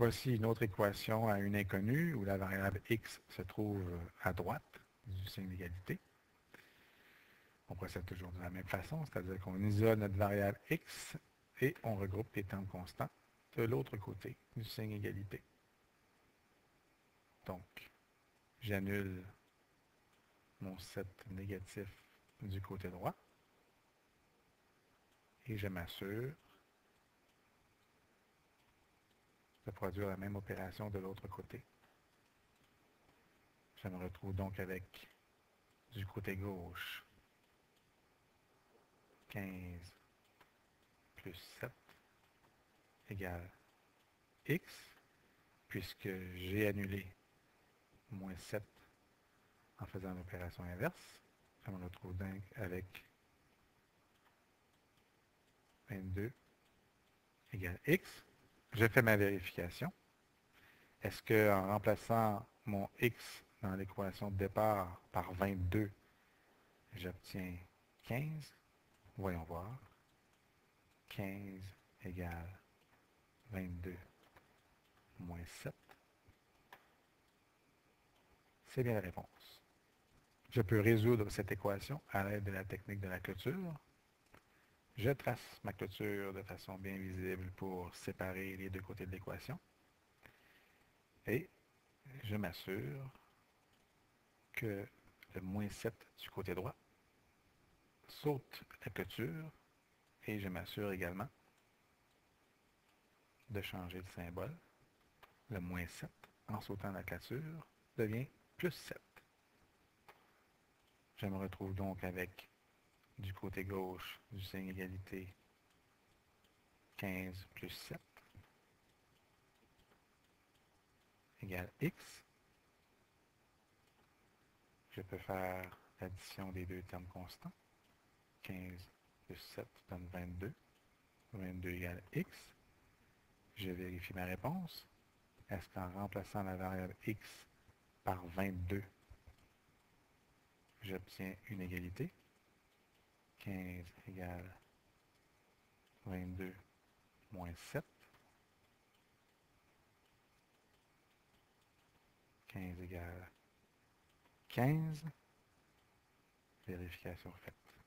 Voici une autre équation à une inconnue où la variable x se trouve à droite du signe d'égalité. On procède toujours de la même façon, c'est-à-dire qu'on isole notre variable x et on regroupe les termes constants de l'autre côté du signe égalité. Donc, j'annule mon set négatif du côté droit et je m'assure produire la même opération de l'autre côté. Je me retrouve donc avec du côté gauche 15 plus 7 égale x, puisque j'ai annulé moins 7 en faisant l'opération inverse. Je me retrouve donc avec 22 égale x. Je fais ma vérification. Est-ce qu'en remplaçant mon x dans l'équation de départ par 22, j'obtiens 15? Voyons voir. 15 égale 22 moins 7. C'est bien la réponse. Je peux résoudre cette équation à l'aide de la technique de la clôture. Je trace ma clôture de façon bien visible pour séparer les deux côtés de l'équation. Et je m'assure que le moins 7 du côté droit saute la clôture et je m'assure également de changer le symbole. Le moins 7 en sautant la clôture devient plus 7. Je me retrouve donc avec du côté gauche du signe égalité 15 plus 7 égale x. Je peux faire l'addition des deux termes constants. 15 plus 7 donne 22. 22 égale x. Je vérifie ma réponse. Est-ce qu'en remplaçant la variable x par 22, j'obtiens une égalité? 15 égale 22 moins 7. 15 égale 15. Vérification faite.